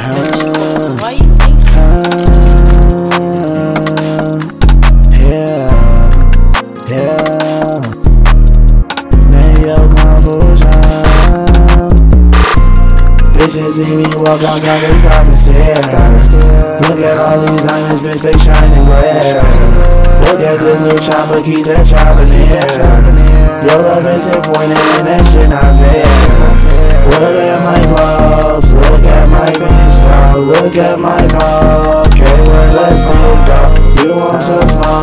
Why you think Yeah, yeah. Confusion. Bitches see me walk out, got they stop and stare. Look at all these diamonds, bitch, they shining glare. Look at this new chopper, keep that chopper near. Your love is important and that shit not fair. Look at my car. Well let's move dog. You want so small,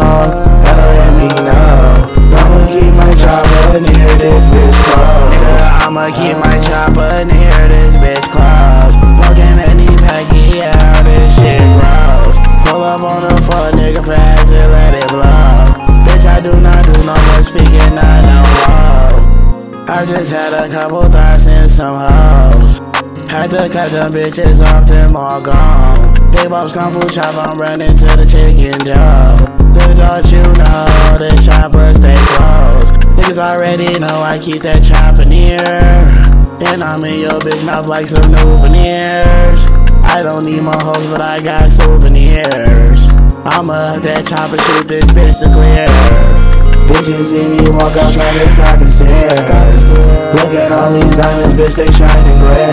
gotta let me know. I'ma keep my chopper near this bitch close. Nigga, I'ma keep my chopper near this bitch close. Looking at me Peggy, yeah, this shit gross. Pull up on the floor, nigga, pass it, let it blow. Bitch, I do not do no more speaking. I just had a couple thoughts and some hoes. Had to cut them bitches off, them all gone. Big boss kung fu chop, I'm running to the chicken dough. The don't you know, the chopper stay close. Niggas already know I keep that chopper near. And I'm in your bitch mouth like some souvenirs. I don't need my hoes, but I got souvenirs. I'ma that chopper, shoot this bitch to clear. Bitches see me walk outside, they stop and stare. Look at all these diamonds, bitch, they shining red.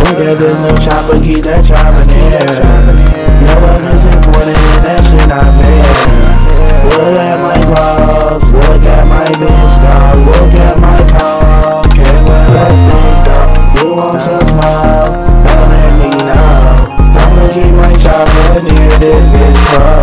Look at this new chopper, keep that chopper near. Your love is important, and that shit not fair. Look at my clothes, look at my bitch, dog. Look at my car, can't let that think, dog. You want to smile, don't let me know. I'ma keep my chopper near this bitch, dog.